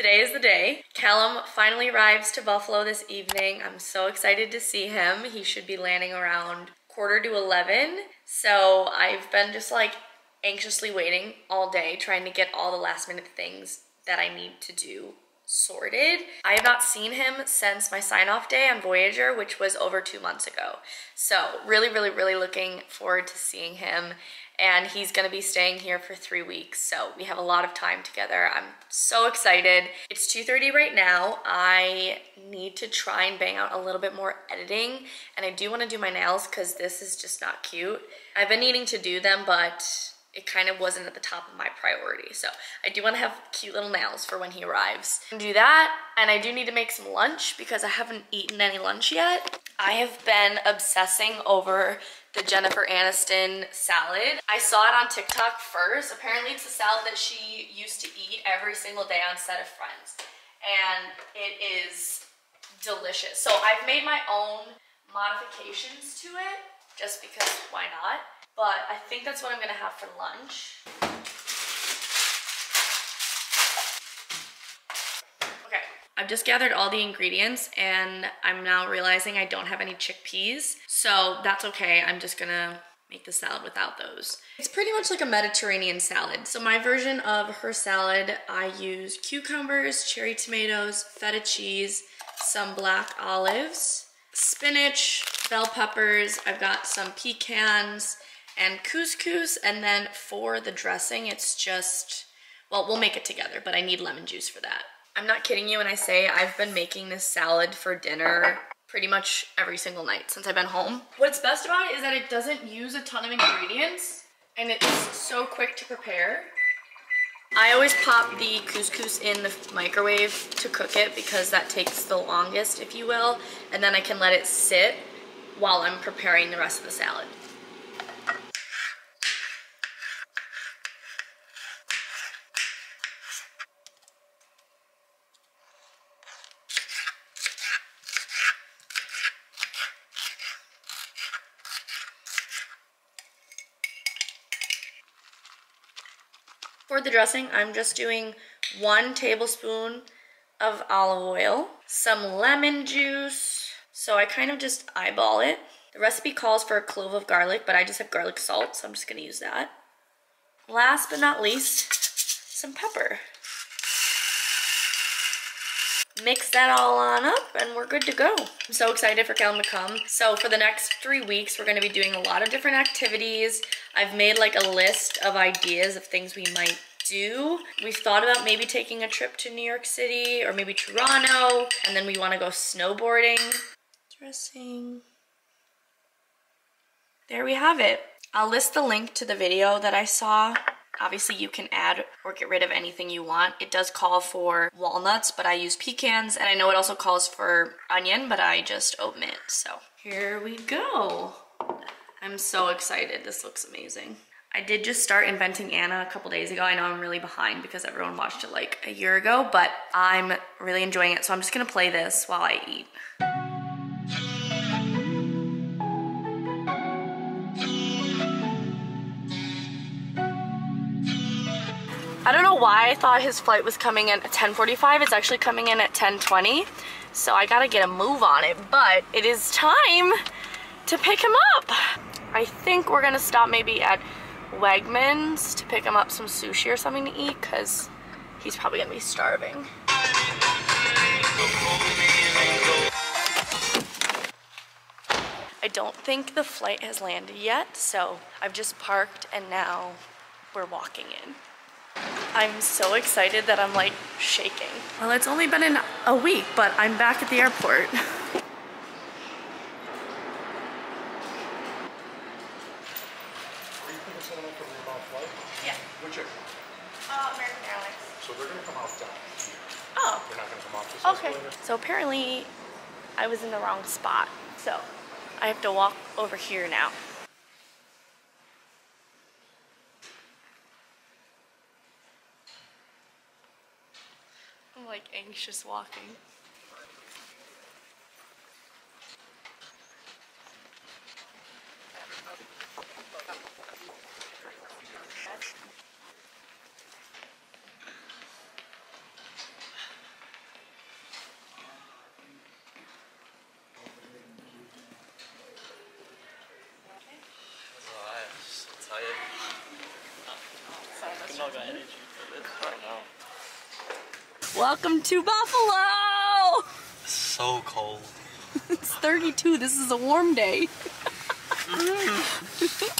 Today is the day. Callum finally arrives to Buffalo this evening. I'm so excited to see him. He should be landing around quarter to 11. So I've been just like anxiously waiting all day trying to get all the last minute things that I need to do sorted. I have not seen him since my sign off day on Voyager, which was over two months ago. So really, really, really looking forward to seeing him. And he's gonna be staying here for three weeks. So we have a lot of time together. I'm so excited. It's 2.30 right now. I need to try and bang out a little bit more editing. And I do wanna do my nails because this is just not cute. I've been needing to do them, but it kind of wasn't at the top of my priority. So I do want to have cute little nails for when he arrives. Do that, and I do need to make some lunch because I haven't eaten any lunch yet. I have been obsessing over the Jennifer Aniston salad. I saw it on TikTok first. Apparently it's a salad that she used to eat every single day on set of Friends. And it is delicious. So I've made my own modifications to it just because why not? But I think that's what I'm gonna have for lunch. Okay, I've just gathered all the ingredients and I'm now realizing I don't have any chickpeas. So that's okay, I'm just gonna make the salad without those. It's pretty much like a Mediterranean salad. So my version of her salad, I use cucumbers, cherry tomatoes, feta cheese, some black olives, spinach, bell peppers, I've got some pecans, and couscous. And then for the dressing, it's just, well, we'll make it together, but I need lemon juice for that. I'm not kidding you when I say I've been making this salad for dinner pretty much every single night since I've been home. What's best about it is that it doesn't use a ton of ingredients and it's so quick to prepare. I always pop the couscous in the microwave to cook it because that takes the longest, if you will, and then I can let it sit while I'm preparing the rest of the salad. The dressing, I'm just doing one tablespoon of olive oil, some lemon juice. So I kind of just eyeball it. The recipe calls for a clove of garlic, but I just have garlic salt, so I'm just gonna use that. Last but not least, some pepper. Mix that all on up and we're good to go. I'm so excited for Callum to come. So for the next three weeks, we're gonna be doing a lot of different activities. I've made like a list of ideas of things we might do. We've thought about maybe taking a trip to New York City or maybe Toronto, and then we wanna go snowboarding. Dressing. There we have it. I'll list the link to the video that I saw Obviously you can add or get rid of anything you want. It does call for walnuts, but I use pecans, and I know it also calls for onion, but I just omit, so. Here we go. I'm so excited, this looks amazing. I did just start Inventing Anna a couple days ago. I know I'm really behind because everyone watched it like a year ago, but I'm really enjoying it, so I'm just gonna play this while I eat. I don't know why I thought his flight was coming in at 10.45. It's actually coming in at 10.20. So I gotta get a move on it, but it is time to pick him up. I think we're gonna stop maybe at Wegmans to pick him up some sushi or something to eat because he's probably gonna be starving. I don't think the flight has landed yet, so I've just parked and now we're walking in. I'm so excited that I'm like shaking. Well, it's only been a week, but I'm back at the airport. Yeah. Which air? Uh, American Airlines. So they're gonna come out down here. Oh, They're not gonna come off this okay. escalator? So apparently I was in the wrong spot. So I have to walk over here now. I'm like anxious walking. I got energy for this right now. Welcome to Buffalo! So cold. It's 32. This is a warm day. Christmas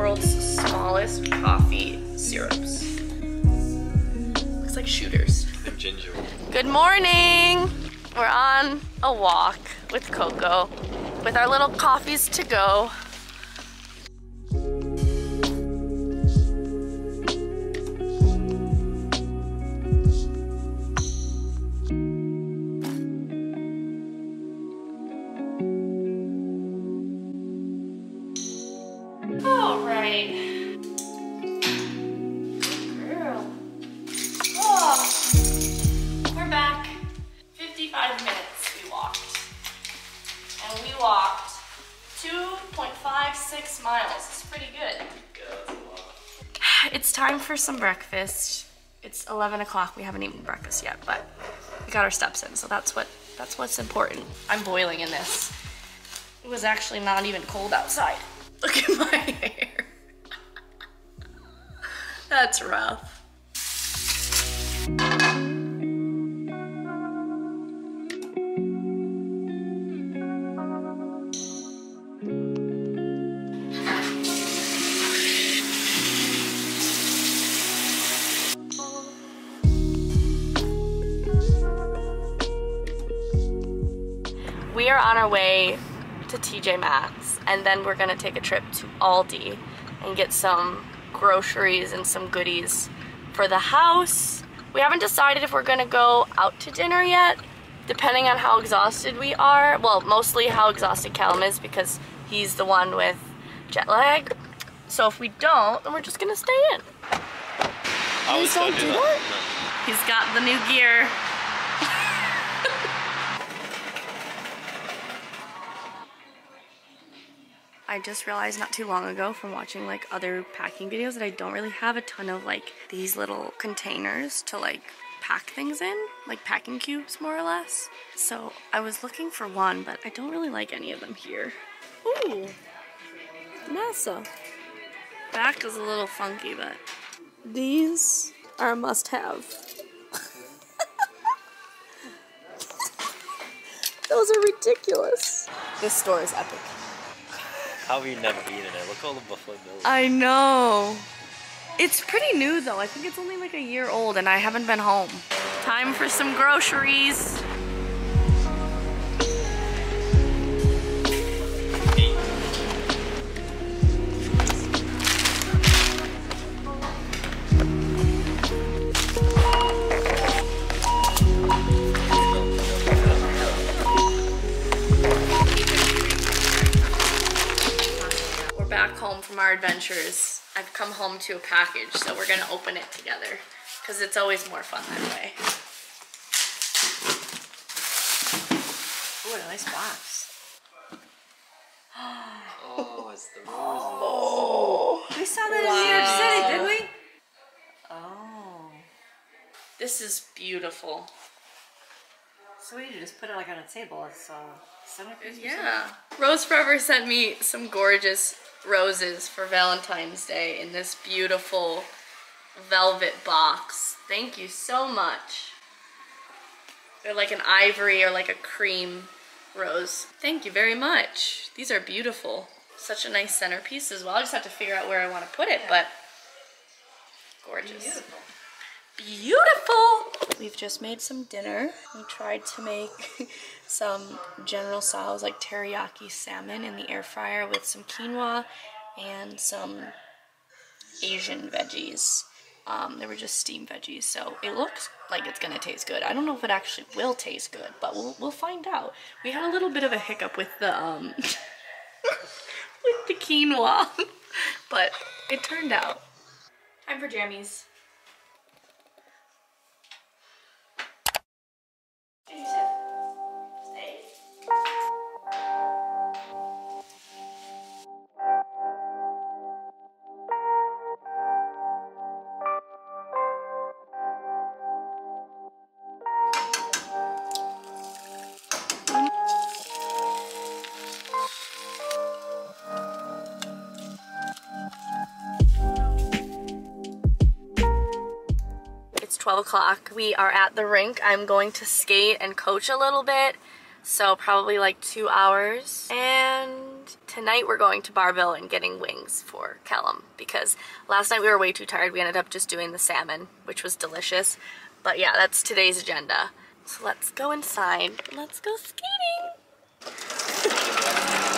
world's smallest coffee syrups. Looks like shooters. The ginger. Good morning! We're on a walk with Coco with our little coffees to go. Minutes we walked. And we walked 2.56 miles. It's pretty good. It's time for some breakfast. It's 11 o'clock. We haven't eaten breakfast yet, but we got our steps in, so that's what that's what's important. I'm boiling in this. It was actually not even cold outside. Look at my hair. That's rough. We are on our way to TJ Maxx and then we're gonna take a trip to Aldi and get some groceries and some goodies for the house. We haven't decided if we're gonna go out to dinner yet, depending on how exhausted we are. Well, mostly how exhausted Callum is because he's the one with jet lag. So if we don't, then we're just gonna stay in. I Please don't do that. He's got the new gear. I just realized not too long ago from watching like other packing videos that I don't really have a ton of like these little containers to like pack things in, like packing cubes more or less. So I was looking for one, but I don't really like any of them here. Ooh, NASA. Back is a little funky, but these are a must have. Those are ridiculous. This store is epic. How have you never eaten it? Look at all the Buffalo Bills. I know. It's pretty new though. I think it's only like a year old and I haven't been home. Time for some groceries. Our adventures. I've come home to a package, so we're gonna open it together because it's always more fun that way. Ooh, a nice box. Oh, it's the roses. We saw that in New York City, did we? Oh. This is beautiful. So we just put it like on a table. It's uh, centerpiece. or Yeah. Rose Forever sent me some gorgeous roses for Valentine's Day in this beautiful velvet box. Thank you so much. They're like an ivory or like a cream rose. Thank you very much. These are beautiful. Such a nice centerpiece as well. I just have to figure out where I want to put it, but gorgeous. Beautiful. Beautiful! We've just made some dinner. We tried to make some General Tso's like teriyaki salmon in the air fryer with some quinoa and some Asian veggies. Um, they were just steamed veggies, so it looks like it's gonna taste good. I don't know if it actually will taste good, but we'll we'll find out. We had a little bit of a hiccup with the um with the quinoa, but it turned out. Time for jammies. O'clock. We are at the rink. I'm going to skate and coach a little bit. So probably like two hours. And tonight we're going to Bar-Bill and getting wings for Callum because last night we were way too tired. We ended up just doing the salmon, which was delicious. But yeah, that's today's agenda. So let's go inside. Let's go skating.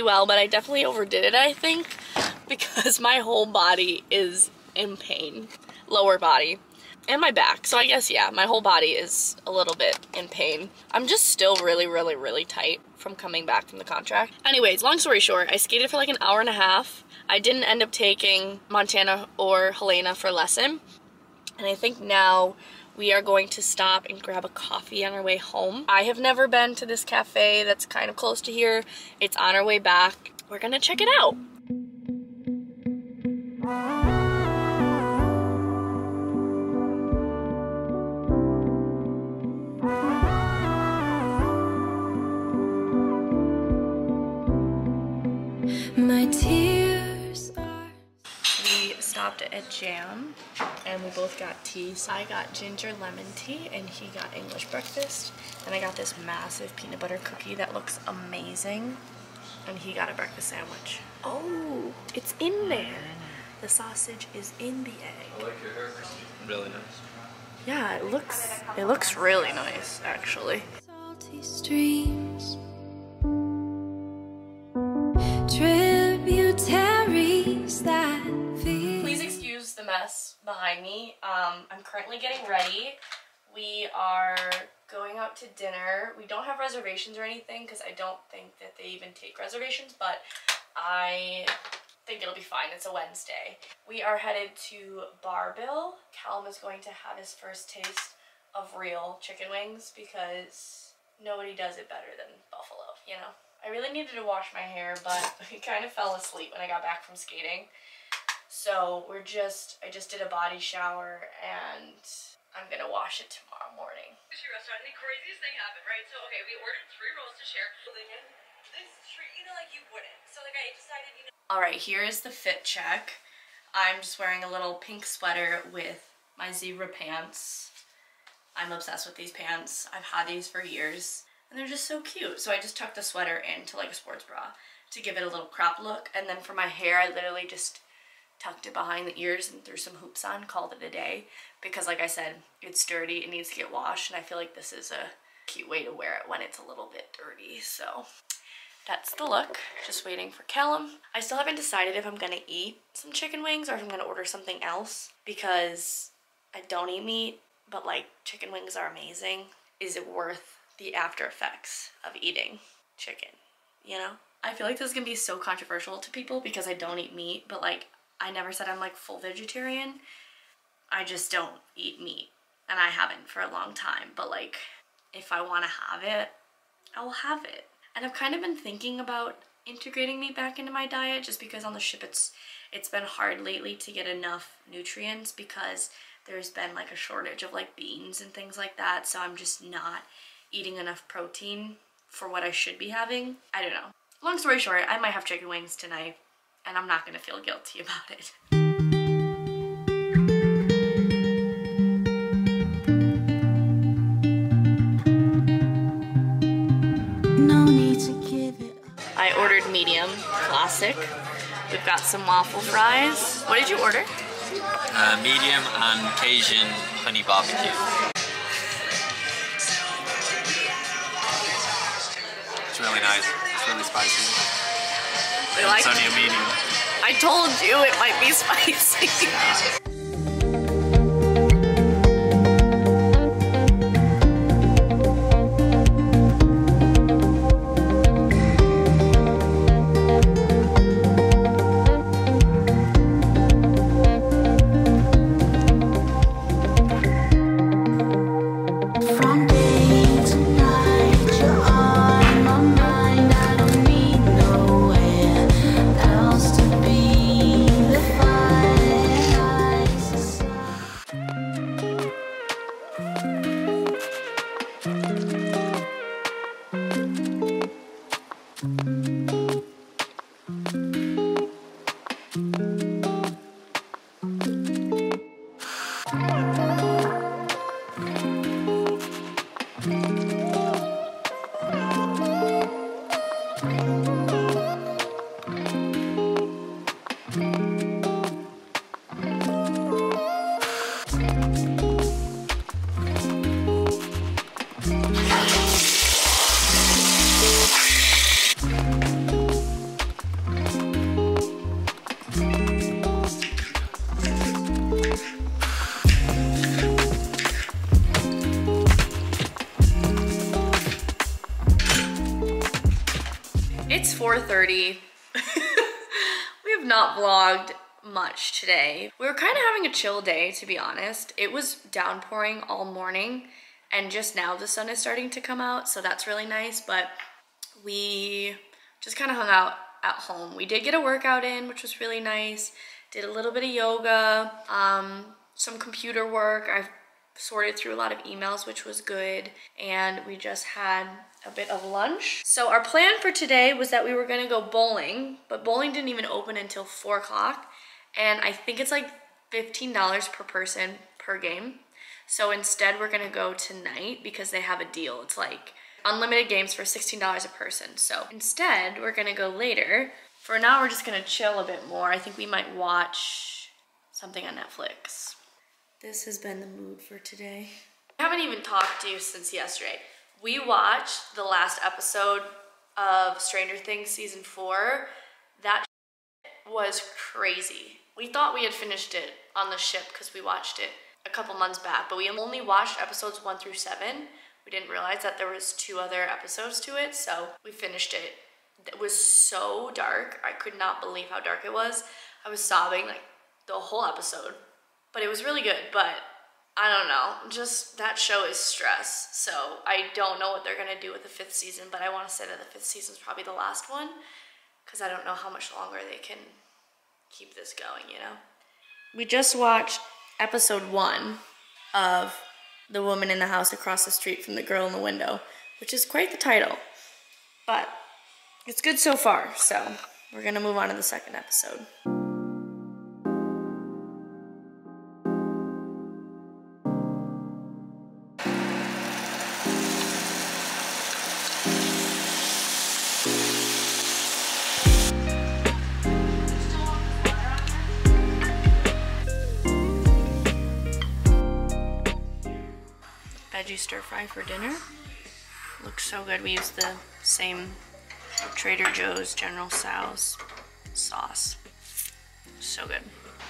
really well, but I definitely overdid it, I think, because my whole body is in pain. Lower body. And my back. So I guess, yeah, my whole body is a little bit in pain. I'm just still really, really, really tight from coming back from the contract. Anyways, long story short, I skated for like an hour and a half. I didn't end up taking Montana or Helena for lesson. And I think now we are going to stop and grab a coffee on our way home. I have never been to this cafe that's kind of close to here. It's on our way back. We're gonna check it out. My tears are We stopped at Jam and we both got tea. So I got ginger lemon tea and he got English breakfast. And I got this massive peanut butter cookie that looks amazing. And he got a breakfast sandwich. Oh, it's in there. The sausage is in the egg. I like your hair crispy. really nice. Yeah, it looks it looks really nice actually. salty streams, behind me. Um, I'm currently getting ready. We are going out to dinner. We don't have reservations or anything because I don't think that they even take reservations, but I think it'll be fine. It's a Wednesday. We are headed to Bar-Bill. Callum is going to have his first taste of real chicken wings because nobody does it better than Buffalo, you know? I really needed to wash my hair, but I kind of fell asleep when I got back from skating. So we're just, I just did a body shower and I'm gonna wash it tomorrow morning. sushi restaurant, and the craziest thing happened, right? So, okay, we ordered three rolls to share. This tree, you know, like you wouldn't. So, like, I decided, you know. All right, here is the fit check. I'm just wearing a little pink sweater with my zebra pants. I'm obsessed with these pants. I've had these for years and they're just so cute. So I just tucked the sweater into like a sports bra to give it a little crop look. And then for my hair, I literally just tucked it behind the ears and threw some hoops on, called it a day. Because like I said, it's dirty, it needs to get washed, and I feel like this is a cute way to wear it when it's a little bit dirty. So that's the look. Just waiting for Callum. I still haven't decided if I'm gonna eat some chicken wings or if I'm gonna order something else because I don't eat meat, but like chicken wings are amazing. Is it worth the after effects of eating chicken? You know? I feel like this is gonna be so controversial to people because I don't eat meat, but like I never said I'm like full vegetarian. I just don't eat meat and I haven't for a long time, but like if I want to have it, I will have it. And I've kind of been thinking about integrating meat back into my diet just because on the ship it's it's been hard lately to get enough nutrients because there's been like a shortage of like beans and things like that. So I'm just not eating enough protein for what I should be having. I don't know. Long story short, I might have chicken wings tonight and I'm not gonna feel guilty about it. No need to give it up. I ordered medium, classic. We've got some waffle fries. What did you order? Uh, medium and Cajun honey barbecue. It's really nice. It's really spicy. I like It's only a medium. I told you it might be spicy. 4:30. we have not vlogged much today. We were kind of having a chill day to be honest. It was downpouring all morning and just now the sun is starting to come out, so that's really nice, but we just kind of hung out at home. We did get a workout in, which was really nice. Did a little bit of yoga, um, some computer work. I've sorted through a lot of emails, which was good. And we just had a bit of lunch. So our plan for today was that we were gonna go bowling, but bowling didn't even open until four o'clock. And I think it's like $15 per person per game. So instead we're gonna go tonight because they have a deal. It's like unlimited games for $16 a person. So instead we're gonna go later. For now we're just gonna chill a bit more. I think we might watch something on Netflix. This has been the mood for today. I haven't even talked to you since yesterday. We watched the last episode of Stranger Things season four. That was crazy. We thought we had finished it on the ship because we watched it a couple months back, but we only watched episodes one through seven. We didn't realize that there was two other episodes to it, so we finished it. It was so dark. I could not believe how dark it was. I was sobbing like the whole episode but it was really good. But I don't know, just that show is stress. So I don't know what they're gonna do with the fifth season, but I want to say that the fifth season is probably the last one because I don't know how much longer they can keep this going. You know. We just watched episode one of The Woman in the House Across the Street from the Girl in the Window, which is quite the title, but it's good so far. So we're gonna move on to the second episode. Fry for dinner. Looks so good. We used the same Trader Joe's General Tso's sauce. So good.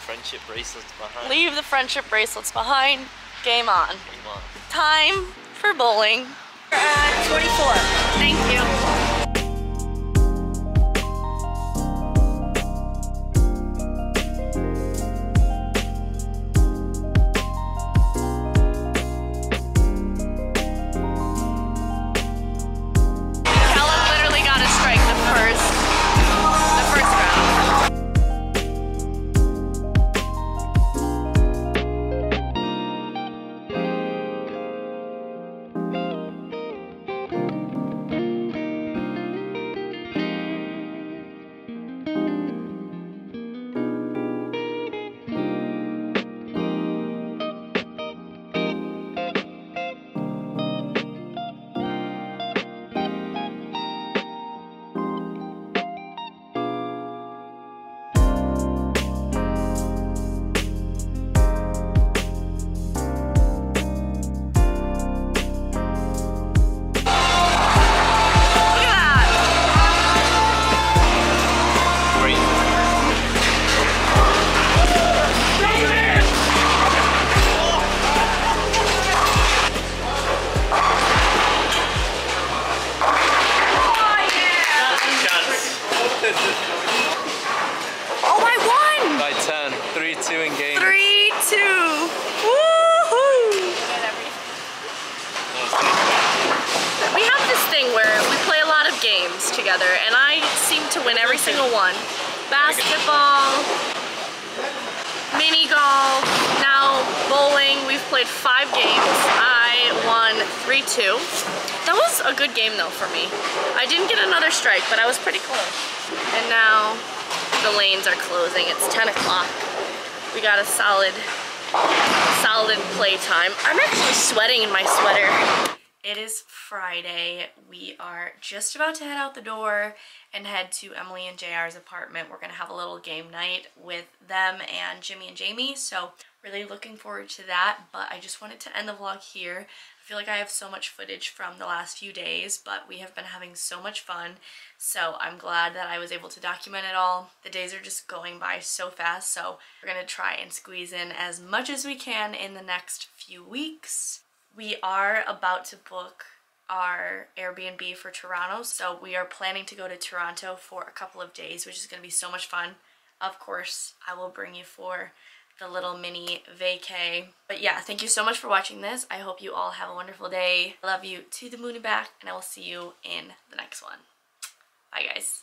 Friendship bracelets behind. Leave the friendship bracelets behind. Game on. Game on. Time for bowling. We're at 24. Thank you. Together, and I seem to win every single one. Basketball, mini golf, now bowling. We've played five games. I won 3-2. That was a good game though for me. I didn't get another strike, but I was pretty close. And now the lanes are closing. It's 10 o'clock. We got a solid, solid play time. I'm actually sweating in my sweater. It is Friday. We are just about to head out the door and head to Emily and JR's apartment. We're gonna have a little game night with them and Jimmy and Jamie. So really looking forward to that. But I just wanted to end the vlog here. I feel like I have so much footage from the last few days, but we have been having so much fun. So I'm glad that I was able to document it all. The days are just going by so fast. So we're gonna try and squeeze in as much as we can in the next few weeks. We are about to book our Airbnb for Toronto. So we are planning to go to Toronto for a couple of days, which is going to be so much fun. Of course, I will bring you for the little mini vacay. But yeah, thank you so much for watching this. I hope you all have a wonderful day. I love you to the moon and back, and I will see you in the next one. Bye, guys.